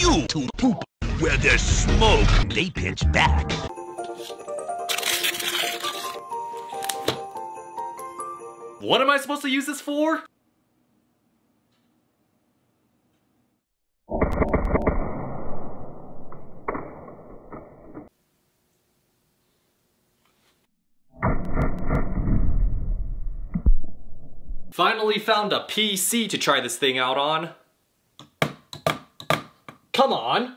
you to poop where there's smoke. They pinch back. What am I supposed to use this for? Finally found a PC to try this thing out on. Come on.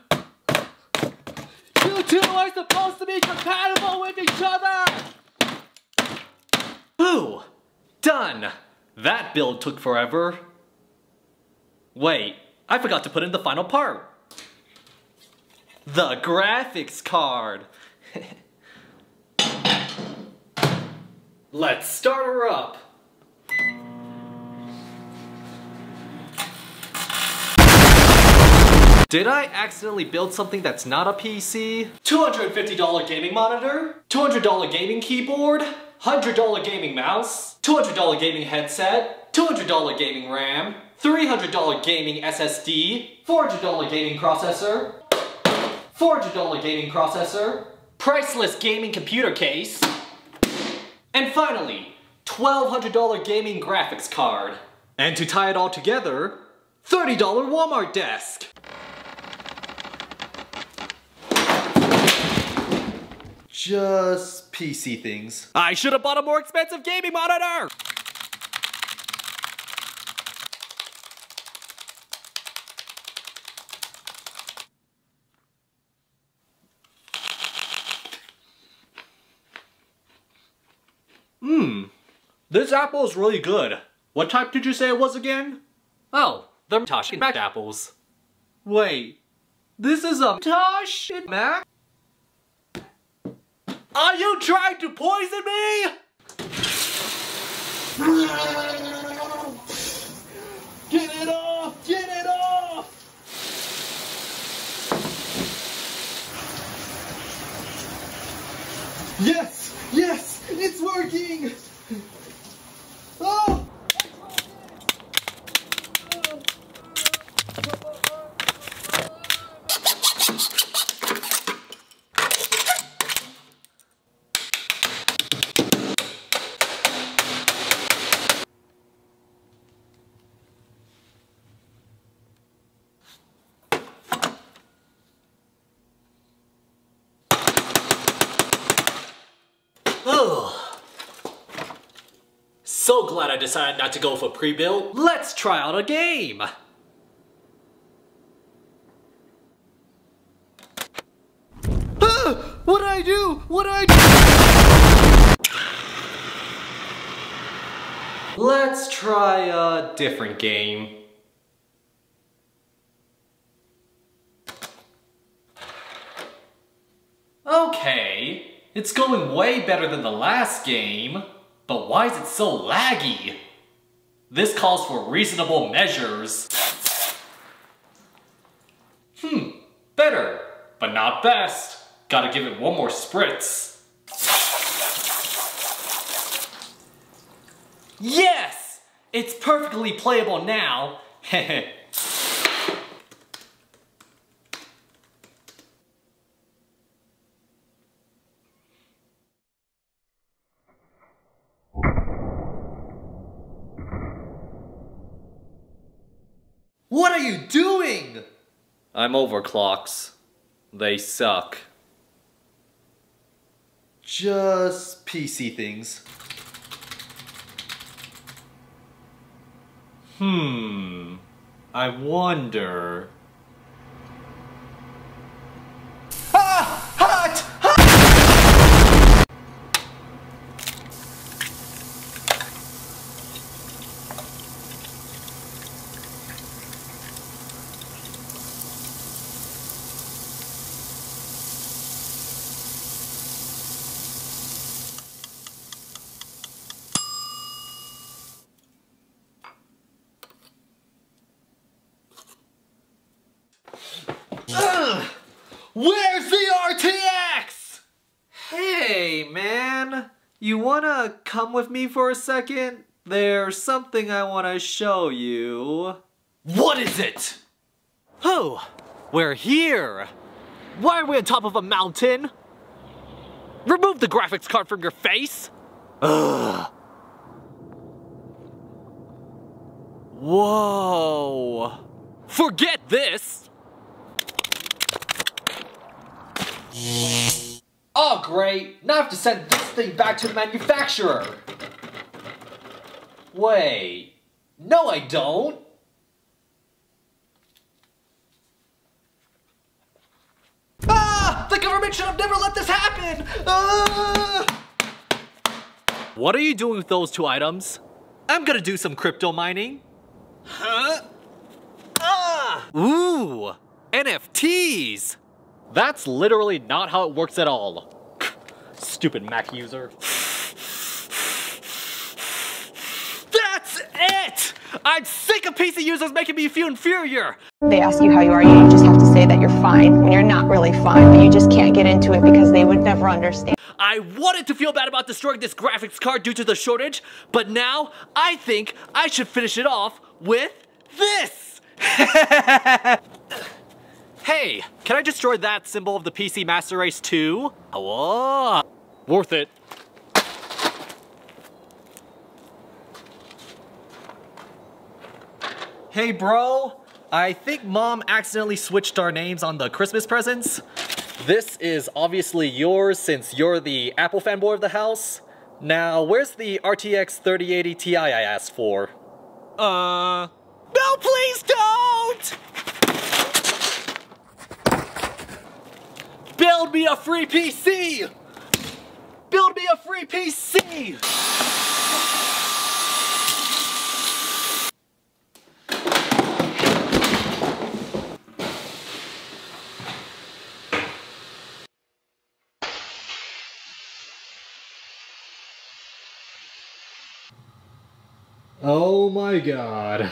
You two are supposed to be compatible with each other! Ooh, done. That build took forever. Wait, I forgot to put in the final part. The graphics card. Let's start her up. Did I accidentally build something that's not a PC? $250 gaming monitor, $200 gaming keyboard, $100 gaming mouse, $200 gaming headset, $200 gaming RAM, $300 gaming SSD, $400 gaming processor, $400 gaming processor, priceless gaming computer case, and finally, $1,200 gaming graphics card. And to tie it all together, $30 Walmart desk. Just PC things. I should have bought a more expensive gaming monitor! Mmm, this apple is really good. What type did you say it was again? Oh, the Tosh Mac apples. Wait, this is a Tosh Mac? Are you trying to poison me? Get it off! Get it off! Yes! It's working! Oh! Ugh. So glad I decided not to go for pre-built. Let's try out a game! Ah! What did I do? What did I do? Let's try a different game. Okay, it's going way better than the last game, but why is it so laggy? This calls for reasonable measures. Hmm, better, but not best. Gotta give it one more spritz. Yes! It's perfectly playable now. Heh What are you doing? I'm overclocks. They suck. Just PC things. Hmm. I wonder. Ah! Hot! Ugh! Where's the RTX? Hey, man. You wanna come with me for a second? There's something I wanna show you. What is it? Oh, We're here! Why are we on top of a mountain? Remove the graphics card from your face! Ugh. Whoa! Forget this! Oh great, now I have to send this thing back to the manufacturer! Wait, no I don't! Ah! The government should have never let this happen! Ah! What are you doing with those two items? I'm gonna do some crypto mining. Huh? Ah! Ooh! NFTs! That's literally not how it works at all. Stupid Mac user. That's it! I'm sick of PC users making me feel inferior! They ask you how you are, you just have to say that you're fine when you're not really fine, but you just can't get into it because they would never understand. I wanted to feel bad about destroying this graphics card due to the shortage, but now I think I should finish it off with this! hey, can I destroy that symbol of the PC Master Race too? Whoa! Worth it. Hey bro, I think mom accidentally switched our names on the Christmas presents. This is obviously yours since you're the Apple fanboy of the house. Now, where's the RTX 3080 Ti I asked for? Uh... No, please don't! Build me a free PC! Build me a free PC! Oh my god.